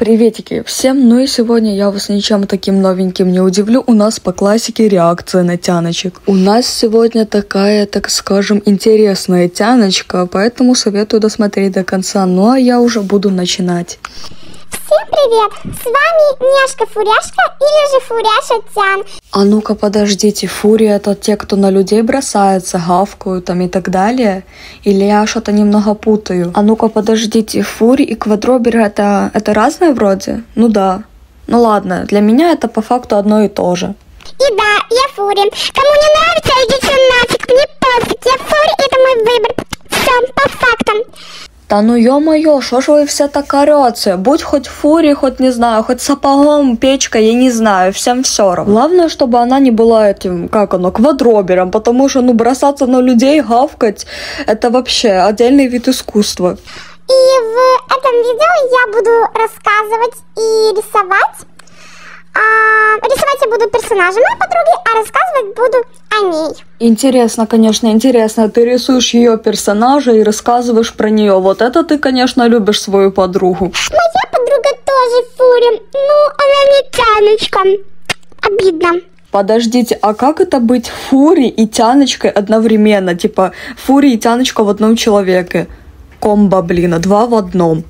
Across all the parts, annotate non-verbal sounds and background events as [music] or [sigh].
Приветики всем, ну и сегодня я вас ничем таким новеньким не удивлю, у нас по классике реакция на тяночек. У нас сегодня такая, так скажем, интересная тяночка, поэтому советую досмотреть до конца, ну а я уже буду начинать. Всем привет! С вами Няшка Фуряшка или же Фуряша Тян. А ну-ка подождите, фурия это те, кто на людей бросается, гавкают там и так далее? Или я что-то немного путаю? А ну-ка подождите, фури и квадробер это, это разные вроде? Ну да. Ну ладно, для меня это по факту одно и то же. И да, я Фури. Кому не нравится, идите нафиг, мне пофиг. Я Фури, это мой выбор. Все, по фактам. Да ну ё-моё, шо ж вы все так орёте? Будь хоть фури, хоть не знаю, хоть сапогом, печкой, я не знаю, всем все равно. Главное, чтобы она не была этим, как оно, квадробером, потому что, ну, бросаться на людей, гавкать, это вообще отдельный вид искусства. И в этом видео я буду рассказывать и рисовать. А, рисовать я буду персонажа моей подруги, а рассказывать буду о ней. Интересно, конечно, интересно. Ты рисуешь ее персонажа и рассказываешь про нее. Вот это ты, конечно, любишь свою подругу. Моя подруга тоже Фури, ну, она не тяночка. Обидно. Подождите, а как это быть Фури и Тяночкой одновременно? Типа Фури и Тяночка в одном человеке. Комбо, блин, а два в одном.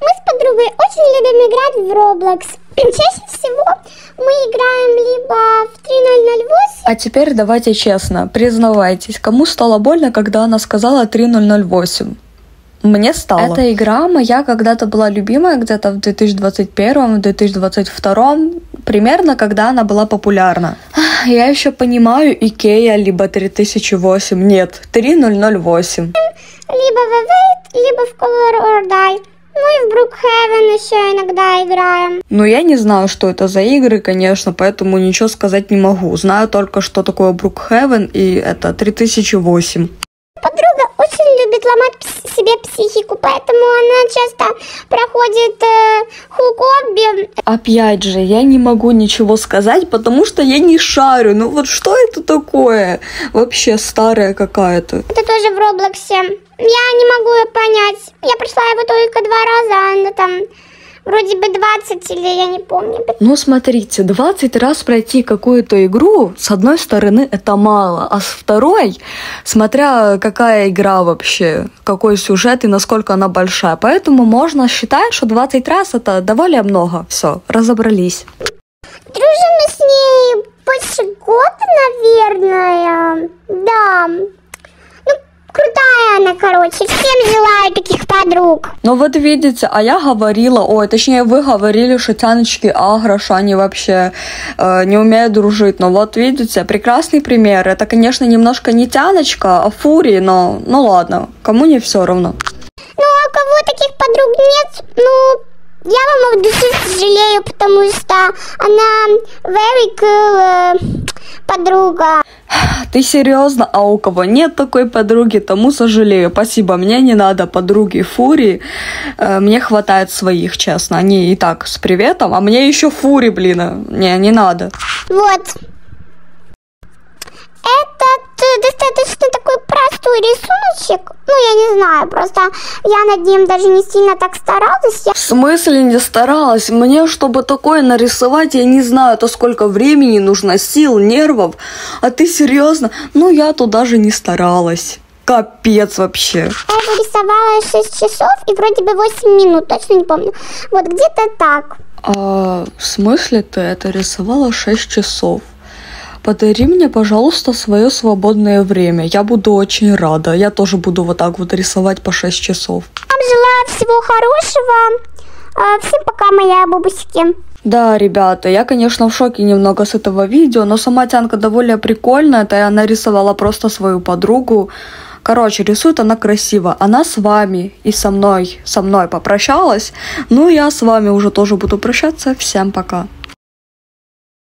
Мы с подругой очень любим играть в Roblox. [clears throat] Чаще всего мы играем либо в 3008, А теперь давайте честно, признавайтесь, кому стало больно, когда она сказала 3008? Мне стало. Эта игра моя когда-то была любимая, где-то в 2021, в 2022, примерно, когда она была популярна. Я еще понимаю Икея, либо 3008, нет, 3008. либо в Evade, либо в Color or Die. Ну и в Brookhaven еще иногда играем. Ну, я не знаю, что это за игры, конечно, поэтому ничего сказать не могу. Знаю только, что такое Brookhaven и это 3008. Подруга очень любит ломать пс- себе психику, поэтому она часто проходит э, хукобби. Опять же, я не могу ничего сказать, потому что я не шарю. Ну вот что это такое? Вообще старая какая-то. Это тоже в Роблоксе. Я понять. Я прошла его только два раза, а она там вроде бы 20 или я не помню. Ну, смотрите, 20 раз пройти какую-то игру, с одной стороны, это мало, а с второй, смотря какая игра вообще, какой сюжет и насколько она большая. Поэтому можно считать, что 20 раз это довольно много. Все, разобрались. Дружим мы с ней больше года, наверное. Да. Ну, крутая она, короче. Желаю таких подруг. Ну вот видите, а я говорила, ой, точнее вы говорили, что тяночки агро, что они вообще э, не умеют дружить. Но вот видите, прекрасный пример. Это, конечно, немножко не тяночка, а фури, но ну ладно, кому не все равно. Ну, а у кого таких подруг нет, ну, я вам от души сожалею, потому что она very cool э, подруга. Ты серьезно? А у кого нет такой подруги, тому сожалею. Спасибо, мне не надо подруги Фури. Э, мне хватает своих, честно. Они и так с приветом, а мне еще Фури, блин. э, Не, не надо. Вот. Этот достаточно простой рисуночек. Ну, я не знаю, просто я над ним даже не сильно так старалась. Я В смысле не старалась? Мне, чтобы такое нарисовать, я не знаю, то сколько времени нужно, сил, нервов. А ты серьезно? Ну, я тут даже не старалась. Капец вообще. его рисовала 6 часов и вроде бы 8 минут, точно не помню. Вот где-то так. А, в смысле ты это рисовала 6 часов? Подари мне, пожалуйста, свое свободное время. Я буду очень рада. Я тоже буду вот так вот рисовать по 6 часов. Вам желаю всего хорошего. А, Всем пока, моя бабусики. Да, ребята, я, конечно, в шоке немного с этого видео, но сама Тянка довольно прикольная. Это она рисовала просто свою подругу. Короче, рисует она красиво. Она с вами и со мной, со мной попрощалась. Ну, я с вами уже тоже буду прощаться. Всем пока.